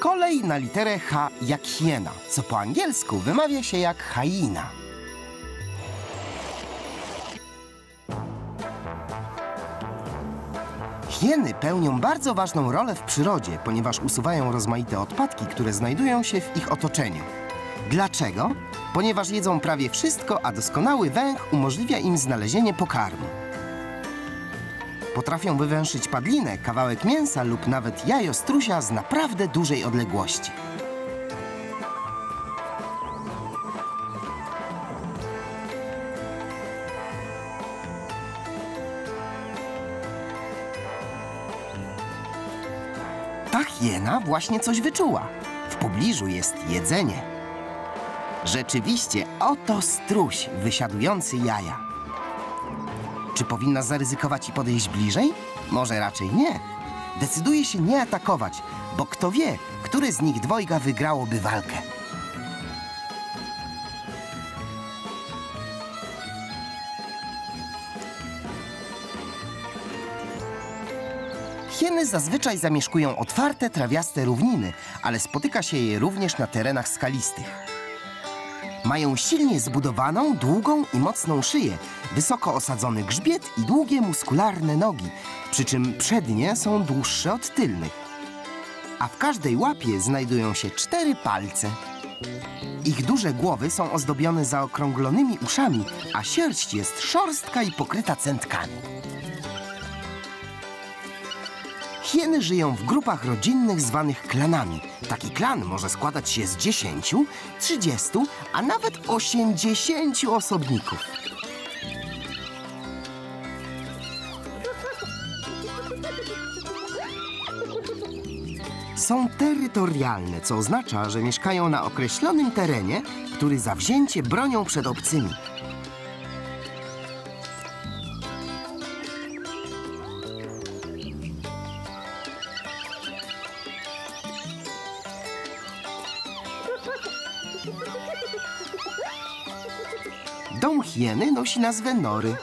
Kolej na literę H jak hiena, co po angielsku wymawia się jak haina. Hieny pełnią bardzo ważną rolę w przyrodzie, ponieważ usuwają rozmaite odpadki, które znajdują się w ich otoczeniu. Dlaczego? Ponieważ jedzą prawie wszystko, a doskonały węch umożliwia im znalezienie pokarmu. Potrafią wywęszyć padlinę, kawałek mięsa lub nawet jajo strusia z naprawdę dużej odległości. Ta hiena właśnie coś wyczuła. W pobliżu jest jedzenie. Rzeczywiście, oto struś wysiadujący jaja. Czy powinna zaryzykować i podejść bliżej? Może raczej nie. Decyduje się nie atakować, bo kto wie, które z nich dwojga wygrałoby walkę. Hieny zazwyczaj zamieszkują otwarte, trawiaste równiny, ale spotyka się je również na terenach skalistych. Mają silnie zbudowaną, długą i mocną szyję, wysoko osadzony grzbiet i długie, muskularne nogi, przy czym przednie są dłuższe od tylnych. A w każdej łapie znajdują się cztery palce. Ich duże głowy są ozdobione zaokrąglonymi uszami, a sierść jest szorstka i pokryta cętkami. Hieny żyją w grupach rodzinnych zwanych klanami. Taki klan może składać się z 10, 30, a nawet 80 osobników. Są terytorialne, co oznacza, że mieszkają na określonym terenie, który zawzięcie bronią przed obcymi. Dom hieny nosi nazwę Nory.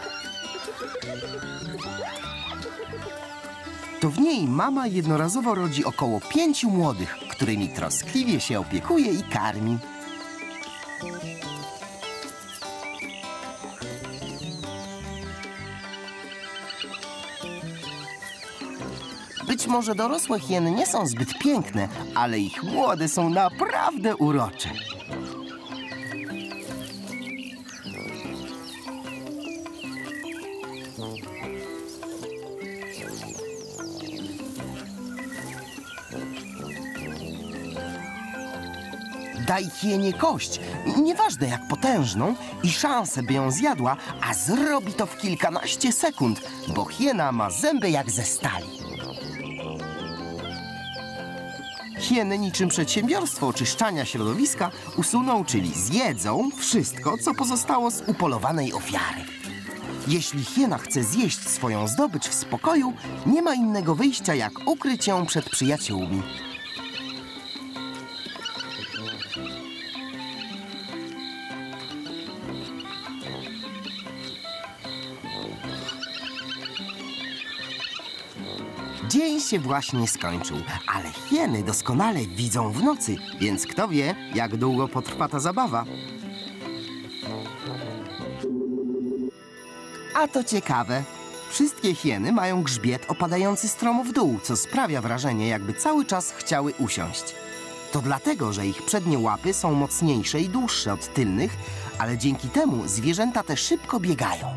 To w niej mama jednorazowo rodzi około pięciu młodych, którymi troskliwie się opiekuje i karmi. Być może dorosłe hieny nie są zbyt piękne, ale ich młode są naprawdę urocze. Daj hienie kość, nieważne jak potężną, i szansę, by ją zjadła, a zrobi to w kilkanaście sekund, bo hiena ma zęby jak ze stali. Hieny niczym przedsiębiorstwo oczyszczania środowiska usuną, czyli zjedzą wszystko, co pozostało z upolowanej ofiary. Jeśli hiena chce zjeść swoją zdobycz w spokoju, nie ma innego wyjścia, jak ukryć ją przed przyjaciółmi. Dzień się właśnie skończył, ale hieny doskonale widzą w nocy, więc kto wie, jak długo potrwa ta zabawa. A to ciekawe. Wszystkie hieny mają grzbiet opadający stromo w dół, co sprawia wrażenie, jakby cały czas chciały usiąść. To dlatego, że ich przednie łapy są mocniejsze i dłuższe od tylnych, ale dzięki temu zwierzęta te szybko biegają.